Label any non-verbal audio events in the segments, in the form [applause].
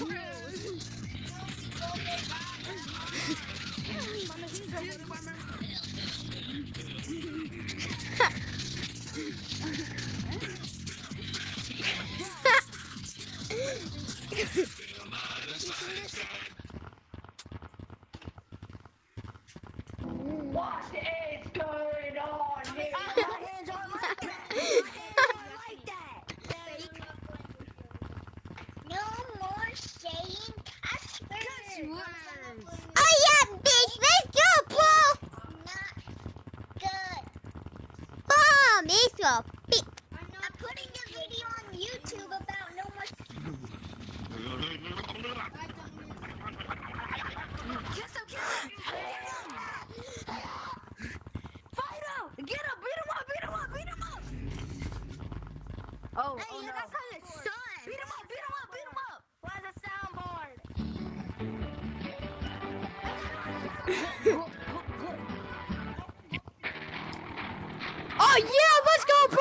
What [laughs] [laughs] [laughs] is going on here? My hands are like that. My hands are like that. No more saying cuss words. Oh yeah, bitch, let's go, bro. Not good. Bomb, let's go. Bitch. I'm putting a video on YouTube about no more. Kiss him, kiss him. Fight him. Get him. Beat him up. Beat him up. Beat him up. Oh, Hey, oh no. Oh yeah, let's go,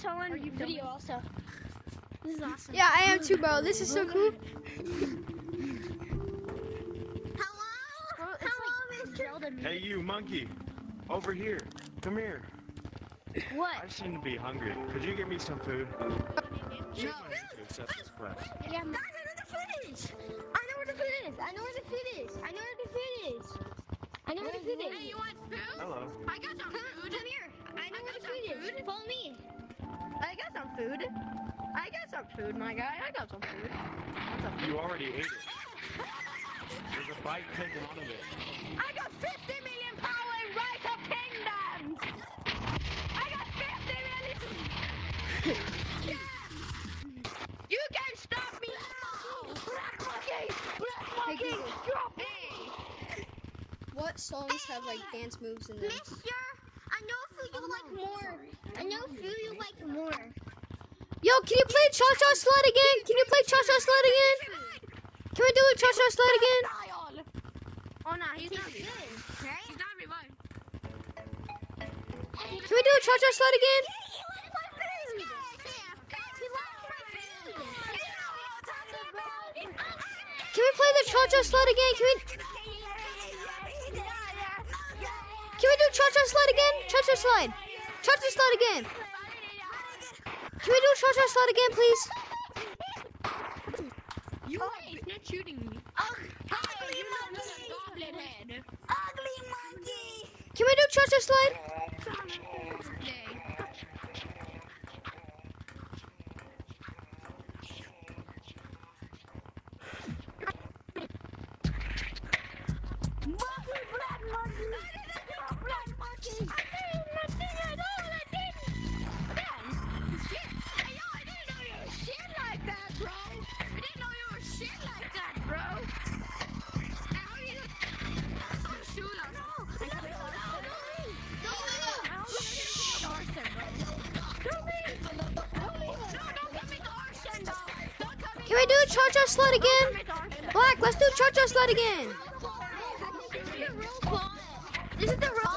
Cameron, I'm getting this on video also. This is awesome. yeah, I am too, bro. This is so cool. Hello? Well, it's Hello, like Mr. Hey, you monkey, over here. Come here. What? I seem to be hungry. Could you get me some food? No. unable to accept this quest. Yeah, Guys, I know where the food is. I know where the food is. I know where the food is. I know where the food is. I know where the food is. Hey, you want food? Hello. I got some food. Come here. I know I where the some food is. Follow me. I got some food. I got some food, my guy. I got some food. What's up? You already ate it. There's a bite taken out of it. I got 50 million power in Rise of Kingdoms. I got 50 million. yeah. You can't stop me now. Black monkey. Black monkey. Drop me. What songs have like dance moves in them? Mister, I know who you like more. I know who you like more. Yo, can you play Cha Cha Slide again? Can you play Cha Cha Slide again? Can we do a Cha Cha Slide again? Oh no, he's not. Good, right? He's not revived. Can we do a Cha Cha Slide again? Can we play the Cha Cha Slide again? Can we can we do Cha Cha Slide again? Cha Cha Slide. Cha Cha Slide again. Can we do Cha Cha Slide again, please? You wait, you're shooting me. Kyle, you know goblin head. Ugly monkey! Can we do Cha Cha Slide? Do a Cha Cha Slide again? Don't come into Arson. Black, let's do Cha Cha Slide again. This is the real